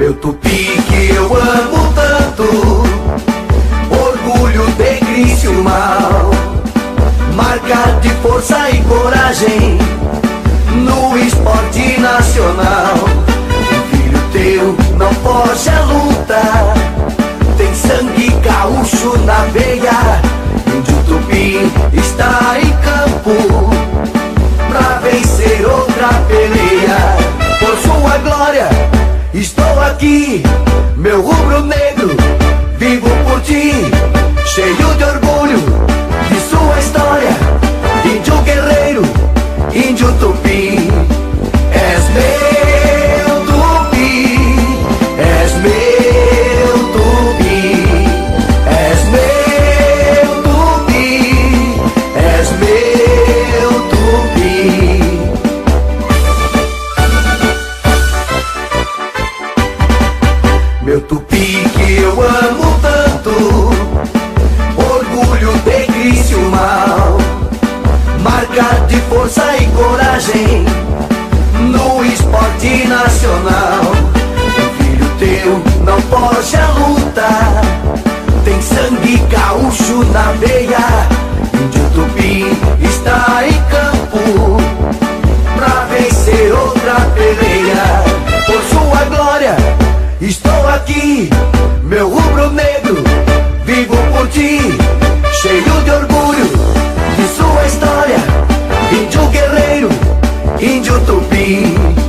Meu tupi que eu amo tanto, orgulho de mal, marca de força e coragem no esporte nacional. Filho teu não foge à luta, tem sangue gaúcho na veia. Índio Tupi está em campo pra vencer outra peleia. Por sua glória, estou aqui, meu rubro negro, vivo por Meu tupi que eu amo tanto, orgulho de Criciúmal, marca de força e coragem no esporte nacional. Filho teu não foge a luta, tem sangue gaúcho na veia. Índio Tupi está em campo pra vencer outra peleia. Por sua glória, estou aqui, meu rubro negro, vivo por ti, cheio de orgulho de sua história, índio guerreiro, índio tupi.